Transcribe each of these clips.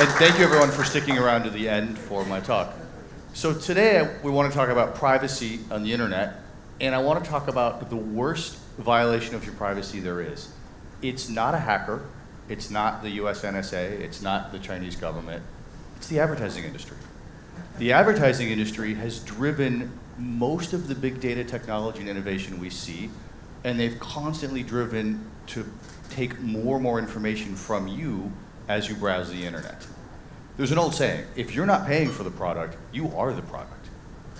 And thank you everyone for sticking around to the end for my talk. So today we want to talk about privacy on the internet, and I want to talk about the worst violation of your privacy there is. It's not a hacker, it's not the US NSA, it's not the Chinese government, it's the advertising industry. The advertising industry has driven most of the big data technology and innovation we see, and they've constantly driven to take more and more information from you as you browse the internet. There's an old saying, if you're not paying for the product, you are the product.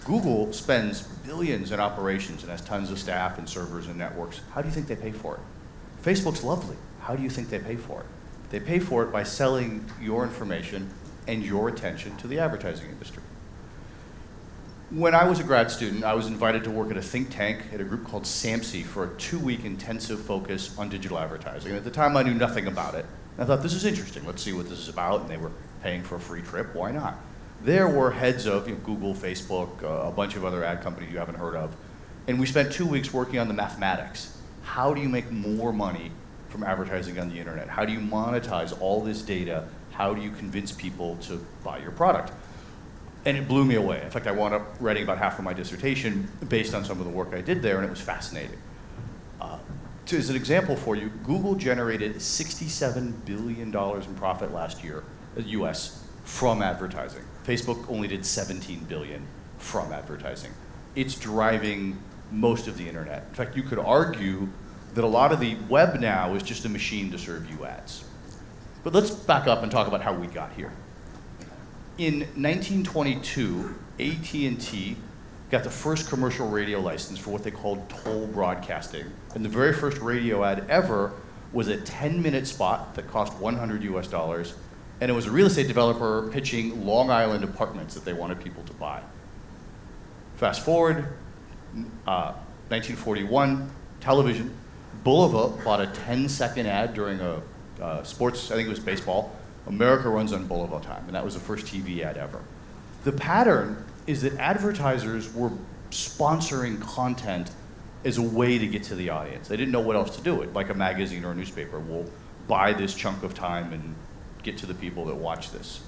Google spends billions in operations and has tons of staff and servers and networks. How do you think they pay for it? Facebook's lovely. How do you think they pay for it? They pay for it by selling your information and your attention to the advertising industry. When I was a grad student, I was invited to work at a think tank at a group called SAMSI for a two-week intensive focus on digital advertising. At the time, I knew nothing about it. I thought, this is interesting. Let's see what this is about. And they were paying for a free trip. Why not? There were heads of you know, Google, Facebook, uh, a bunch of other ad companies you haven't heard of. And we spent two weeks working on the mathematics. How do you make more money from advertising on the internet? How do you monetize all this data? How do you convince people to buy your product? And it blew me away. In fact, I wound up writing about half of my dissertation based on some of the work I did there, and it was fascinating. Uh, as an example for you, Google generated $67 billion in profit last year, US, uh, from advertising. Facebook only did 17 billion from advertising. It's driving most of the internet. In fact, you could argue that a lot of the web now is just a machine to serve you ads. But let's back up and talk about how we got here. In 1922, AT&T got the first commercial radio license for what they called toll broadcasting. And the very first radio ad ever was a 10-minute spot that cost 100 US dollars, and it was a real estate developer pitching Long Island apartments that they wanted people to buy. Fast forward, uh, 1941, television, Bulova bought a 10 second ad during a uh, sports, I think it was baseball. America runs on Bulova time, and that was the first TV ad ever. The pattern is that advertisers were sponsoring content as a way to get to the audience. They didn't know what else to do it, like a magazine or a newspaper will buy this chunk of time and get to the people that watch this.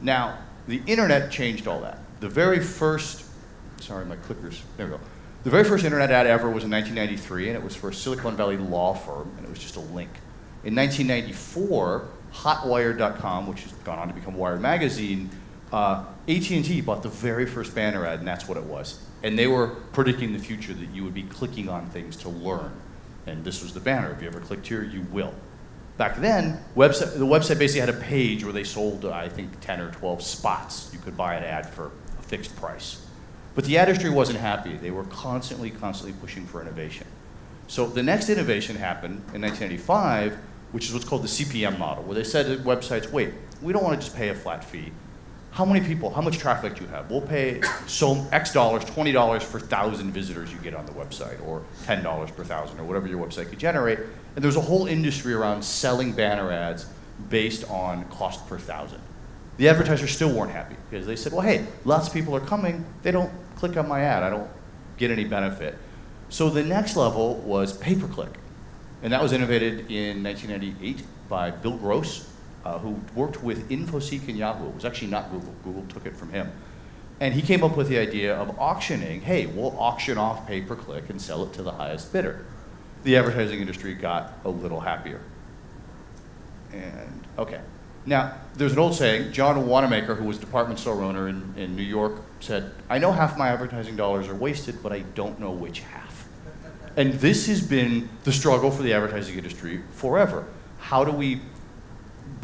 Now, the internet changed all that. The very first, sorry, my clickers, there we go. The very first internet ad ever was in 1993, and it was for a Silicon Valley law firm, and it was just a link. In 1994, HotWired.com, which has gone on to become Wired Magazine, uh, AT&T bought the very first banner ad, and that's what it was. And they were predicting the future that you would be clicking on things to learn. And this was the banner. If you ever clicked here, you will. Back then, website, the website basically had a page where they sold, uh, I think, 10 or 12 spots. You could buy an ad for a fixed price. But the ad industry wasn't happy. They were constantly, constantly pushing for innovation. So the next innovation happened in 1985, which is what's called the CPM model, where they said to websites, wait, we don't want to just pay a flat fee. How many people, how much traffic do you have? We'll pay so X dollars, $20 for 1,000 visitors you get on the website, or $10 per 1,000, or whatever your website could generate. And there's a whole industry around selling banner ads based on cost per thousand. The advertisers still weren't happy because they said, well, hey, lots of people are coming. They don't click on my ad. I don't get any benefit. So the next level was pay-per-click. And that was innovated in 1998 by Bill Gross, uh, who worked with InfoSeek and Yahoo. It was actually not Google. Google took it from him. And he came up with the idea of auctioning. Hey, we'll auction off pay-per-click and sell it to the highest bidder. The advertising industry got a little happier. And, okay. Now, there's an old saying, John Wanamaker, who was department store owner in, in New York, said, I know half my advertising dollars are wasted, but I don't know which half. And this has been the struggle for the advertising industry forever. How do we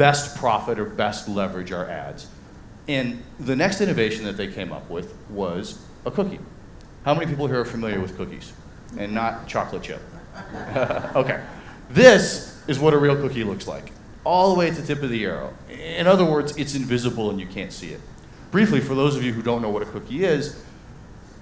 best profit or best leverage our ads? And the next innovation that they came up with was a cookie. How many people here are familiar with cookies? And not chocolate chip? okay. This is what a real cookie looks like all the way at the tip of the arrow. In other words, it's invisible and you can't see it. Briefly, for those of you who don't know what a cookie is,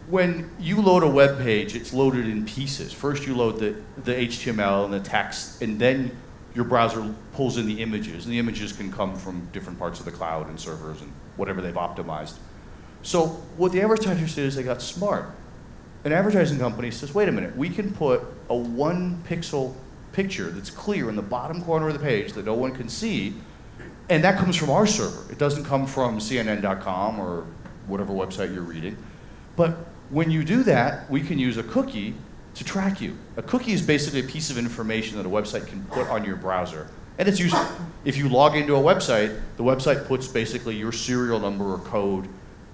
when you load a web page, it's loaded in pieces. First you load the, the HTML and the text, and then your browser pulls in the images, and the images can come from different parts of the cloud and servers and whatever they've optimized. So what the advertisers did is they got smart. An advertising company says, wait a minute, we can put a one pixel picture that's clear in the bottom corner of the page that no one can see, And that comes from our server. It doesn't come from CNN.com or whatever website you're reading. But when you do that, we can use a cookie to track you. A cookie is basically a piece of information that a website can put on your browser. And it's useful. If you log into a website, the website puts basically your serial number or code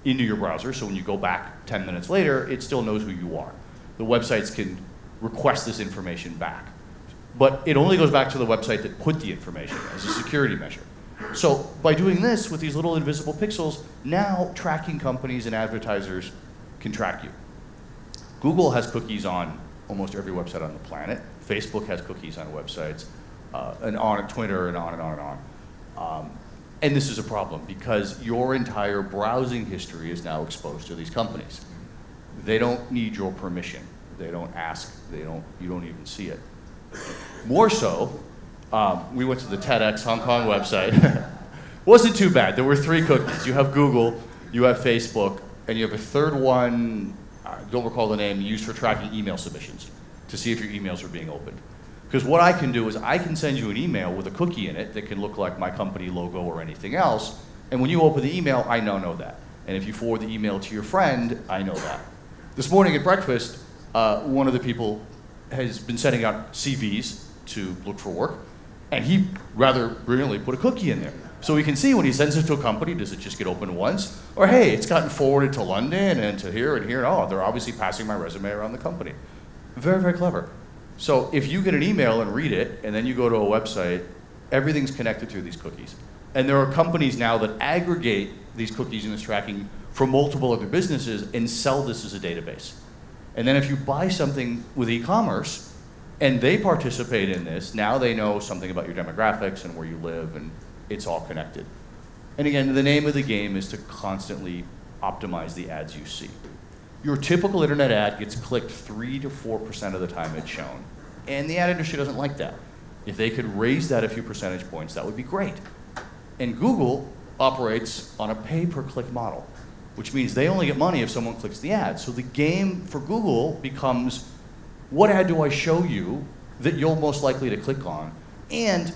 into your browser. So when you go back 10 minutes later, it still knows who you are. The websites can request this information back. But it only goes back to the website that put the information as a security measure. So by doing this with these little invisible pixels, now tracking companies and advertisers can track you. Google has cookies on almost every website on the planet. Facebook has cookies on websites, uh, and on Twitter, and on and on and on. Um, and this is a problem because your entire browsing history is now exposed to these companies. They don't need your permission. They don't ask. They don't. You don't even see it. More so, um, we went to the TEDx Hong Kong website. Wasn't too bad. There were three cookies. You have Google, you have Facebook, and you have a third one. Don't recall the name. Used for tracking email submissions to see if your emails are being opened. Because what I can do is I can send you an email with a cookie in it that can look like my company logo or anything else. And when you open the email, I now know that. And if you forward the email to your friend, I know that. This morning at breakfast, uh, one of the people has been sending out CVs to look for work, and he rather brilliantly put a cookie in there. So we can see when he sends it to a company, does it just get opened once? Or hey, it's gotten forwarded to London and to here and here. And oh, they're obviously passing my resume around the company. Very, very clever. So if you get an email and read it, and then you go to a website, everything's connected through these cookies. And there are companies now that aggregate these cookies and this tracking from multiple other businesses and sell this as a database. And then if you buy something with e-commerce and they participate in this, now they know something about your demographics and where you live and it's all connected. And again, the name of the game is to constantly optimize the ads you see. Your typical internet ad gets clicked 3 to 4% of the time it's shown. And the ad industry doesn't like that. If they could raise that a few percentage points, that would be great. And Google operates on a pay per click model which means they only get money if someone clicks the ad. So the game for Google becomes what ad do I show you that you're most likely to click on? And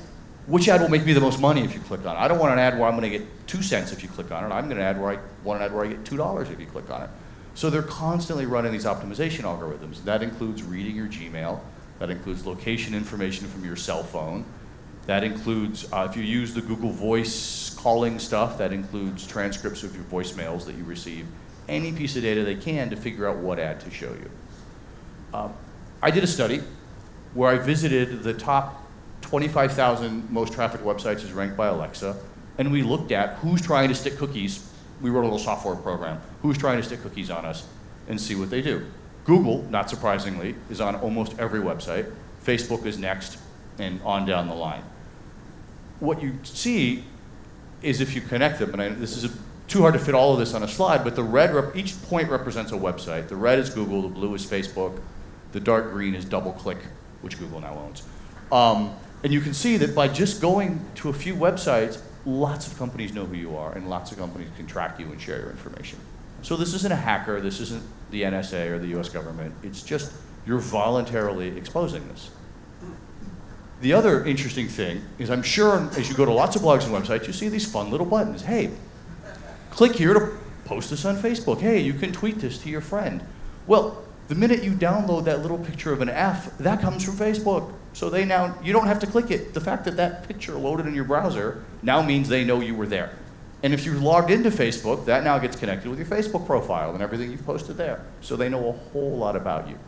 which ad will make me the most money if you click on it? I don't want an ad where I'm going to get two cents if you click on it. I'm going to add where I want an ad where I get two dollars if you click on it. So they're constantly running these optimization algorithms. That includes reading your Gmail. That includes location information from your cell phone. That includes, uh, if you use the Google Voice calling stuff, that includes transcripts of your voicemails that you receive, any piece of data they can to figure out what ad to show you. Um, I did a study where I visited the top 25,000 most traffic websites is ranked by Alexa, and we looked at who's trying to stick cookies. We wrote a little software program. Who's trying to stick cookies on us and see what they do. Google, not surprisingly, is on almost every website. Facebook is next, and on down the line what you see is if you connect them, and I, this is a, too hard to fit all of this on a slide, but the red, each point represents a website. The red is Google, the blue is Facebook, the dark green is DoubleClick, which Google now owns. Um, and you can see that by just going to a few websites, lots of companies know who you are, and lots of companies can track you and share your information. So this isn't a hacker, this isn't the NSA or the US government, it's just you're voluntarily exposing this. The other interesting thing is I'm sure as you go to lots of blogs and websites, you see these fun little buttons. Hey, click here to post this on Facebook. Hey, you can tweet this to your friend. Well, the minute you download that little picture of an F, that comes from Facebook. So they now, you don't have to click it. The fact that that picture loaded in your browser now means they know you were there. And if you've logged into Facebook, that now gets connected with your Facebook profile and everything you've posted there. So they know a whole lot about you.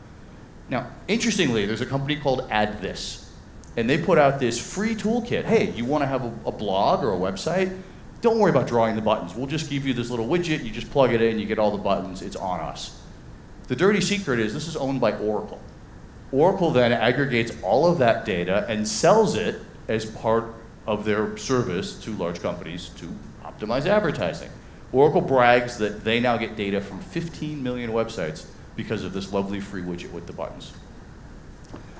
Now, interestingly, there's a company called AddThis and they put out this free toolkit. Hey, you want to have a, a, blog or a website? Don't worry about drawing the buttons. We'll just give you this little widget. You just plug it in, you get all the buttons. It's on us. The dirty secret is this is owned by Oracle. Oracle then aggregates all of that data and sells it as part of their service to large companies to optimize advertising. Oracle brags that they now get data from 15 million websites because of this lovely free widget with the buttons.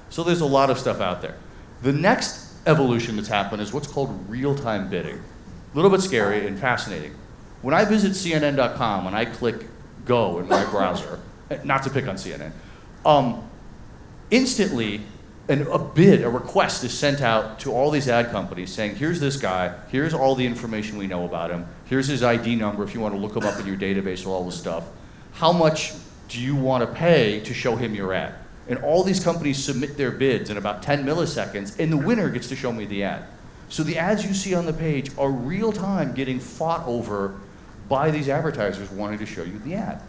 So there's a lot of stuff out there. The next evolution that's happened is what's called real-time bidding. A little bit scary and fascinating. When I visit CNN.com, when I click go in my browser, not to pick on CNN, um, instantly and a bid, a request is sent out to all these ad companies saying, here's this guy, here's all the information we know about him, here's his ID number if you want to look him up in your database or all this stuff. How much do you want to pay to show him your ad? And all these companies submit their bids in about 10 milliseconds, and the winner gets to show me the ad. So the ads you see on the page are real time getting fought over by these advertisers wanting to show you the ad.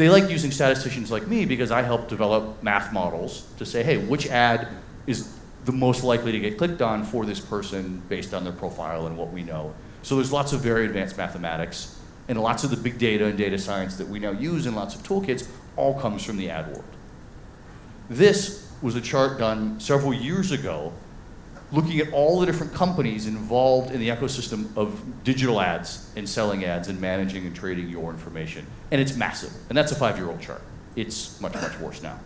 They like using statisticians like me because I help develop math models to say, hey, which ad is the most likely to get clicked on for this person based on their profile and what we know. So there's lots of very advanced mathematics and lots of the big data and data science that we now use in lots of toolkits all comes from the ad world. This was a chart done several years ago looking at all the different companies involved in the ecosystem of digital ads and selling ads and managing and trading your information. And it's massive. And that's a five year old chart. It's much, much worse now.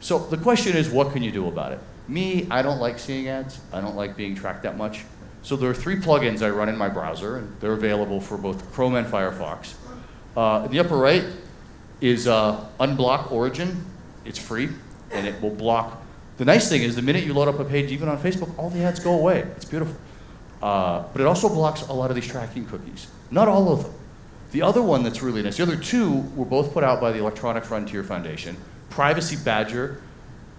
So the question is, what can you do about it? Me, I don't like seeing ads. I don't like being tracked that much. So there are three plugins I run in my browser, and they're available for both Chrome and Firefox. Uh, in the upper right is uh, uBlock Origin. It's free, and it will block the nice thing is the minute you load up a page, even on Facebook, all the ads go away. It's beautiful. Uh, but it also blocks a lot of these tracking cookies. Not all of them. The other one that's really nice, the other two were both put out by the Electronic Frontier Foundation. Privacy Badger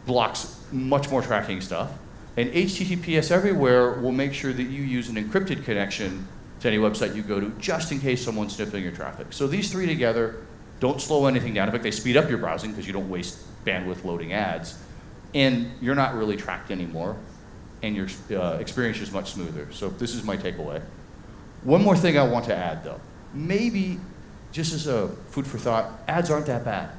blocks much more tracking stuff. And HTTPS Everywhere will make sure that you use an encrypted connection to any website you go to just in case someone's sniffing your traffic. So these three together don't slow anything down. In fact, they speed up your browsing because you don't waste bandwidth loading ads and you're not really tracked anymore, and your uh, experience is much smoother. So this is my takeaway. One more thing I want to add, though. Maybe, just as a food for thought, ads aren't that bad.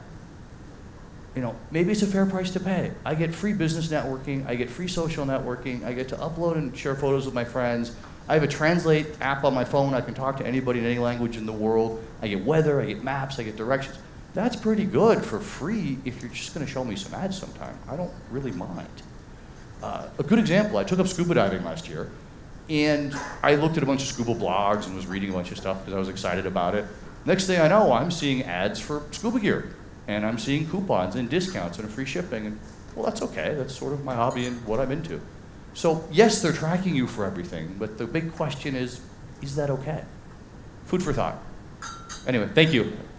You know, maybe it's a fair price to pay. I get free business networking, I get free social networking, I get to upload and share photos with my friends. I have a translate app on my phone. I can talk to anybody in any language in the world. I get weather, I get maps, I get directions that's pretty good for free if you're just going to show me some ads sometime. I don't really mind. Uh, a good example, I took up scuba diving last year, and I looked at a bunch of scuba blogs and was reading a bunch of stuff because I was excited about it. Next thing I know, I'm seeing ads for scuba gear, and I'm seeing coupons and discounts and free shipping, and well, that's okay. That's sort of my hobby and what I'm into. So yes, they're tracking you for everything, but the big question is, is that okay? Food for thought. Anyway, thank you.